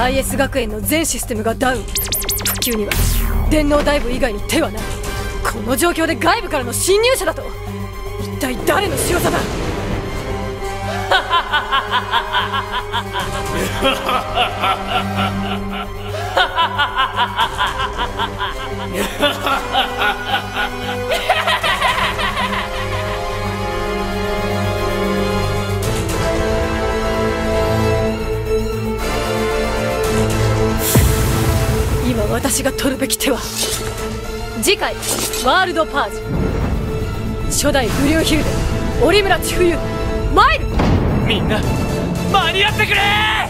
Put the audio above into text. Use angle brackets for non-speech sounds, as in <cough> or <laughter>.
IS 学園の全システムがダウン。復旧には電脳ダイブ以外に手はない。この状況で外部からの侵入者だと。一体誰の仕業だ？今 <laughs> 私が取るべき手は次回ワールドパージ初代ブリューヒルデ折村千冬マイル。みんな間に合ってくれ